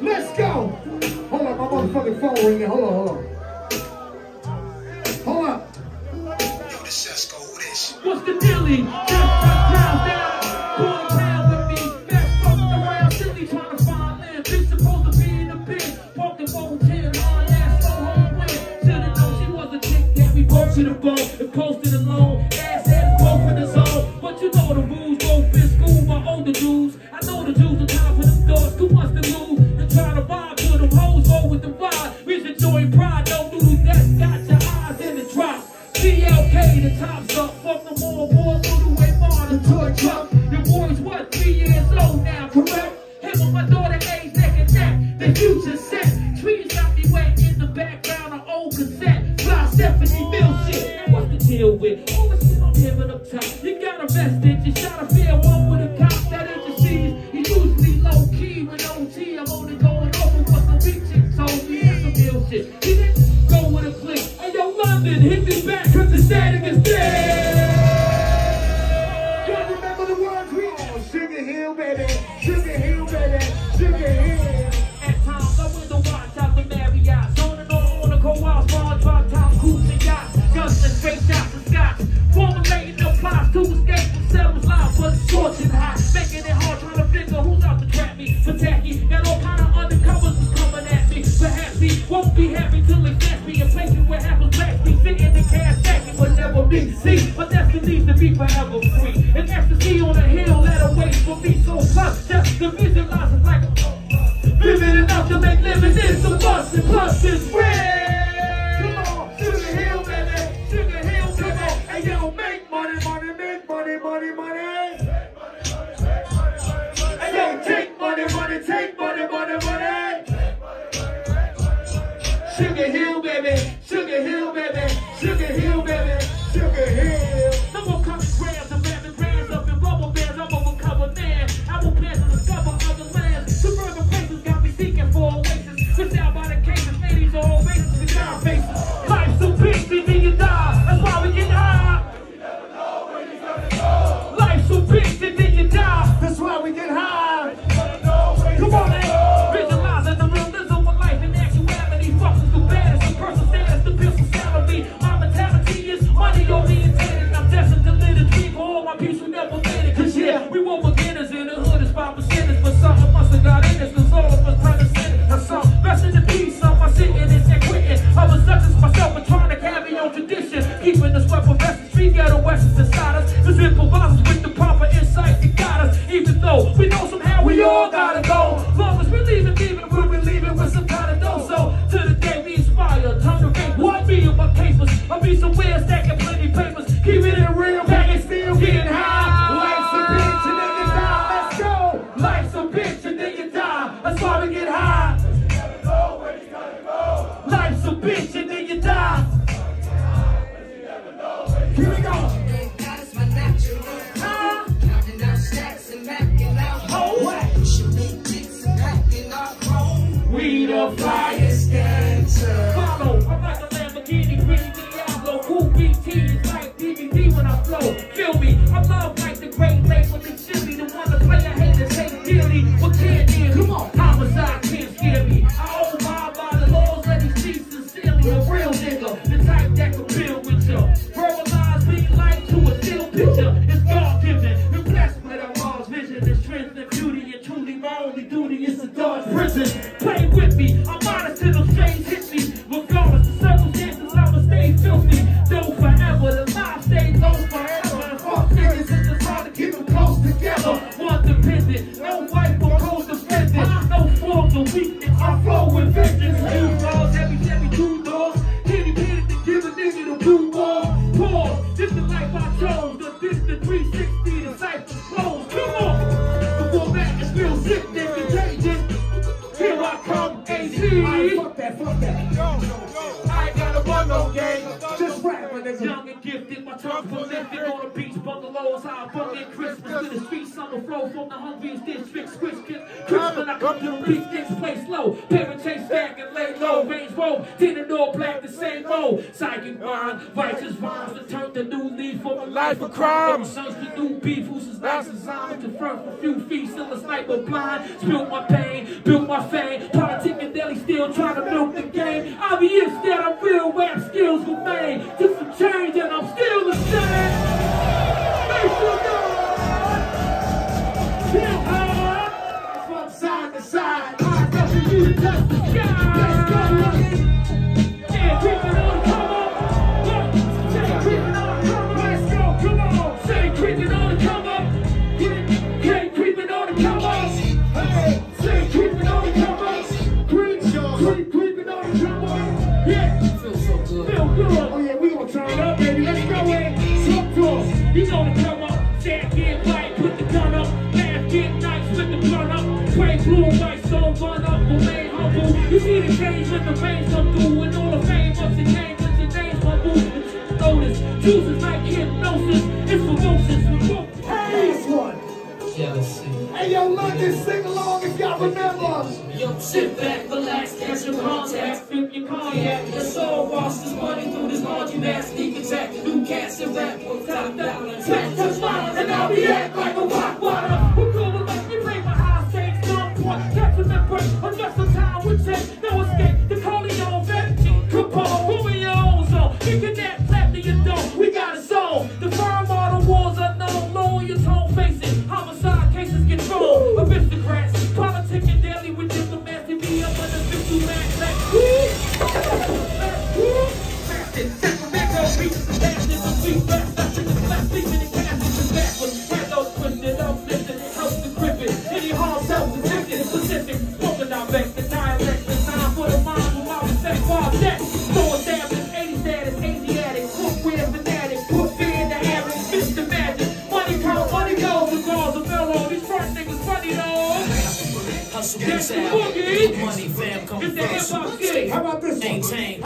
Let's go. Hold up, my motherfucking phone ringing. Hold on, hold on. Hold up. What's the dealie? Just down, down. Going down with me. Fast fucking around, silly trying to find land. Bitch supposed to be in the bin. Parked the 10 on that slow home win. Should've known she was a chick that we both to the bone and posted alone. Ass had both in the zone. But you know the rules, both in school, my older dudes. I know the dudes the truck. Your boy's what, three years old now, correct? Him and my daughter age neck and neck, the future set. Trees got me wet in the background of old cassette. Fly Stephanie Mill shit, and what's the deal with? All the shit hearing up top. You got a vestige, you shot a fair one be forever free. And ecstasy on a hill that awaits for me so close. Just to visualize it like a Living enough to make living is the must, and plus real. Come on, Sugar Hill, baby. Sugar Hill, baby. Hey, yo, make money, money, make money, money, money. Hey, yo, take money, money, take money, money, money. Sugar Hill, baby. Sugar Hill, baby. Sugar Hill, baby. Sugar Hill. Somehow AC. Fuck that, fuck that. I ain't gotta run no game. Just rap, my nigga. Young and gifted, my tongue prolific on the beach bungalows. How I fucking Christmas to the street summer flow from the hungriest districts. Christian, Christmas, I come to the beach, things play slow. Parent chase back and lay low. Range road, tinted all black, the same old. Psychic mind, righteous rhymes to turn the new leaf for a life of crime. Search the new beef, who's as nice as I'm. Confront for a few feet, still a sniper blind. Spill my pain, build my fame still trying to milk the game. Obvious that I'm real rap skills remain. Just some change and I'm still the same. Feel hard from side to side. I got to you, that's the guy. Let's go. run up, remain humble. You see the change with the rain come through, and all the fame ups and came with your name humble. Notice, chooses like hypnosis, it's ferocious, we. Hey, this one. Jealousy. Hey, yo, London, sing along if y'all remember. Yo, sit back, relax, catch your contacts, flip your cognac. Your soul washes money through this laundry mat, sneak attack, new cats and rap, will top down, attack, touch violence, and I'll be at. That's the boogie. Money fam come first. How about this? Maintain.